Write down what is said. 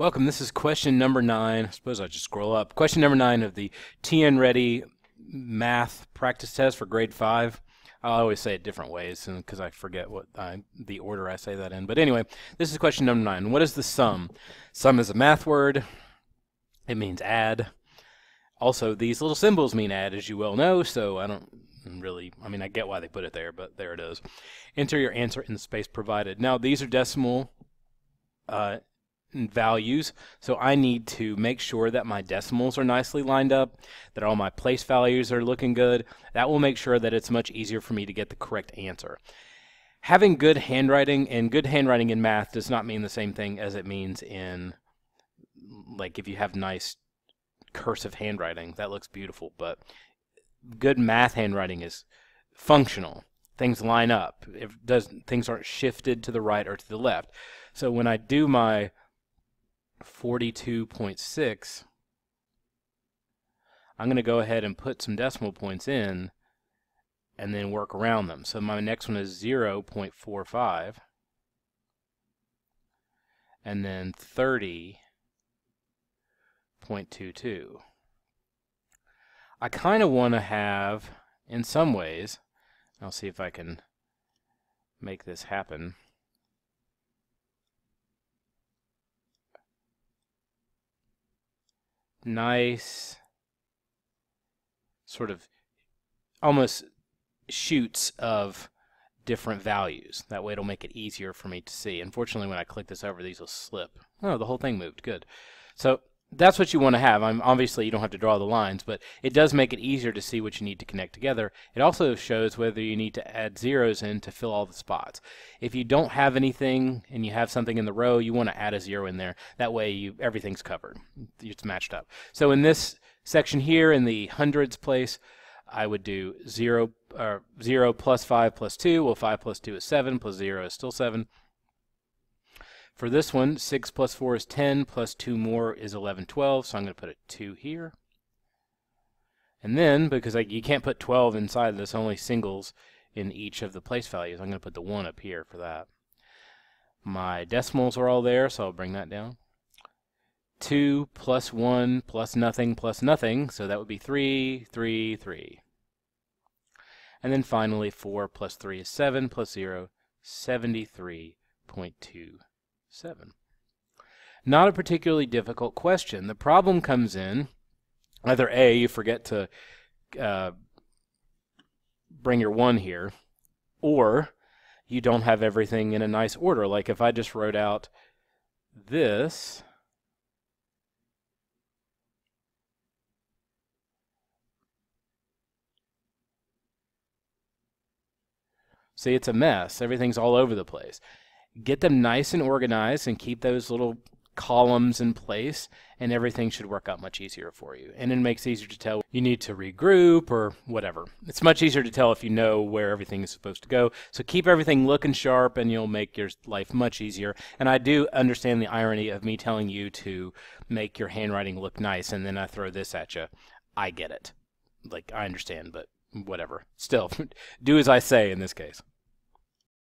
Welcome. This is question number nine. I suppose I just scroll up. Question number nine of the TN Ready math practice test for grade five. I always say it different ways because I forget what I, the order I say that in. But anyway, this is question number nine. What is the sum? Sum is a math word. It means add. Also, these little symbols mean add, as you well know, so I don't really, I mean, I get why they put it there, but there it is. Enter your answer in the space provided. Now, these are decimal uh, values. So I need to make sure that my decimals are nicely lined up, that all my place values are looking good. That will make sure that it's much easier for me to get the correct answer. Having good handwriting and good handwriting in math does not mean the same thing as it means in like if you have nice cursive handwriting, that looks beautiful, but good math handwriting is functional. Things line up. Does things aren't shifted to the right or to the left. So when I do my 42.6, I'm going to go ahead and put some decimal points in and then work around them. So my next one is 0.45 and then 30.22. I kind of want to have, in some ways, I'll see if I can make this happen. Nice sort of almost shoots of different values. That way it'll make it easier for me to see. Unfortunately, when I click this over, these will slip. Oh, the whole thing moved. Good. So that's what you want to have. I'm, obviously, you don't have to draw the lines, but it does make it easier to see what you need to connect together. It also shows whether you need to add zeros in to fill all the spots. If you don't have anything and you have something in the row, you want to add a zero in there. That way, you everything's covered. It's matched up. So in this section here, in the hundreds place, I would do 0, uh, 0 plus 5 plus 2. Well, 5 plus 2 is 7, plus 0 is still 7. For this one, 6 plus 4 is 10, plus 2 more is 11, 12, so I'm going to put a 2 here. And then, because I, you can't put 12 inside this, only singles in each of the place values, I'm going to put the 1 up here for that. My decimals are all there, so I'll bring that down. 2 plus 1 plus nothing plus nothing, so that would be 3, 3, 3. And then finally, 4 plus 3 is 7, plus 0, 73.2. 7. Not a particularly difficult question. The problem comes in either A, you forget to uh, bring your 1 here, or you don't have everything in a nice order. Like if I just wrote out this, See, it's a mess. Everything's all over the place get them nice and organized and keep those little columns in place and everything should work out much easier for you. And it makes it easier to tell you need to regroup or whatever. It's much easier to tell if you know where everything is supposed to go. So keep everything looking sharp and you'll make your life much easier. And I do understand the irony of me telling you to make your handwriting look nice and then I throw this at you. I get it. Like, I understand, but whatever. Still, do as I say in this case.